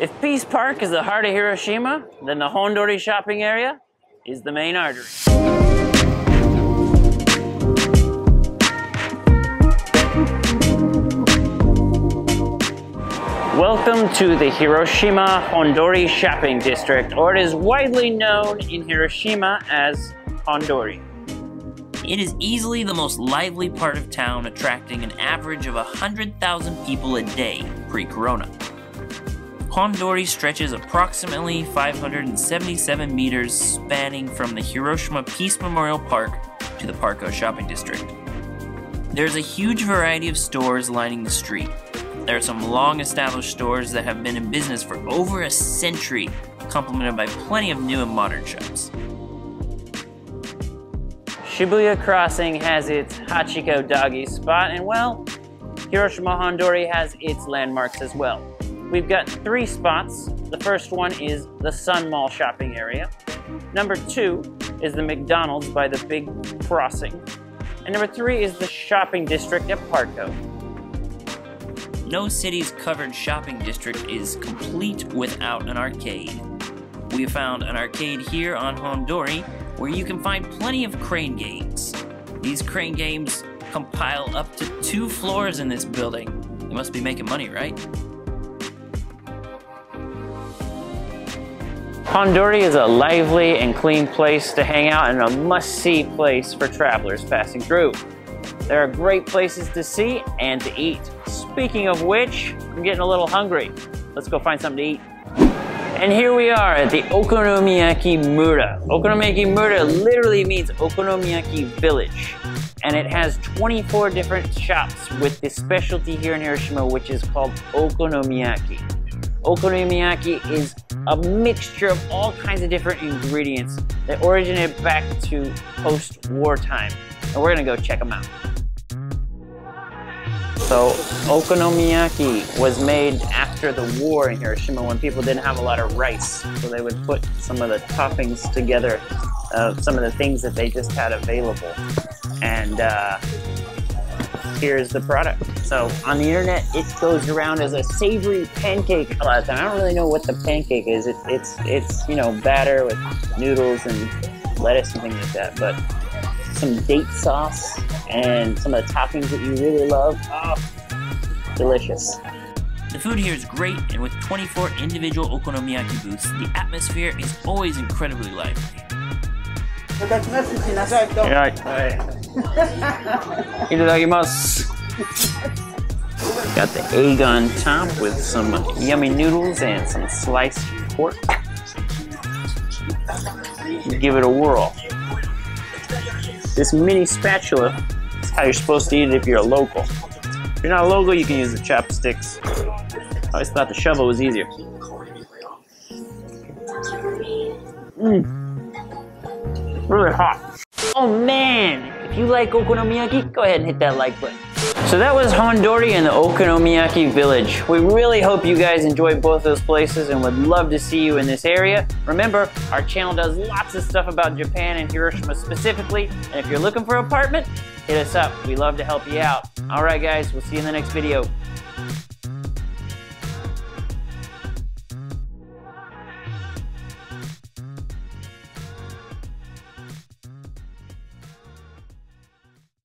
If Peace Park is the heart of Hiroshima, then the Hondori shopping area is the main artery. Welcome to the Hiroshima Hondori Shopping District, or it is widely known in Hiroshima as Hondori. It is easily the most lively part of town, attracting an average of 100,000 people a day pre-corona. Hondori stretches approximately 577 meters spanning from the Hiroshima Peace Memorial Park to the Parco Shopping District. There's a huge variety of stores lining the street. There are some long established stores that have been in business for over a century, complemented by plenty of new and modern shops. Shibuya Crossing has its Hachiko doggy spot, and well, Hiroshima Hondori has its landmarks as well. We've got three spots. The first one is the Sun Mall shopping area. Number two is the McDonald's by the Big Crossing. And number three is the shopping district at Parco. No city's covered shopping district is complete without an arcade. We found an arcade here on Hondori where you can find plenty of crane games. These crane games compile up to two floors in this building. You must be making money, right? Hondori is a lively and clean place to hang out and a must-see place for travelers passing through. There are great places to see and to eat. Speaking of which, I'm getting a little hungry. Let's go find something to eat. And here we are at the Okonomiyaki Mura. Okonomiyaki Mura literally means Okonomiyaki Village. And it has 24 different shops with the specialty here in Hiroshima, which is called Okonomiyaki. Okonomiyaki is a mixture of all kinds of different ingredients that originated back to post-war time. And we're gonna go check them out. So okonomiyaki was made after the war in Hiroshima when people didn't have a lot of rice. So they would put some of the toppings together, uh, some of the things that they just had available. And uh, here's the product. So on the internet, it goes around as a savory pancake a lot of time. I don't really know what the pancake is. It, it's, it's, you know, batter with noodles and lettuce and things like that. But some date sauce and some of the toppings that you really love. Oh, delicious. The food here is great, and with 24 individual okonomiyaki booths, the atmosphere is always incredibly lively. Itadakimasu. Got the egg on top with some yummy noodles and some sliced pork. Give it a whirl. This mini spatula is how you're supposed to eat it if you're a local. If you're not a local, you can use the chopsticks. I always thought the shovel was easier. Mmm. Really hot. Oh man! If you like okonomiyaki, mm. go ahead and hit that like button. So that was Hondori and the Okonomiyaki Village. We really hope you guys enjoyed both those places and would love to see you in this area. Remember, our channel does lots of stuff about Japan and Hiroshima specifically, and if you're looking for an apartment, hit us up. We love to help you out. All right, guys, we'll see you in the next video.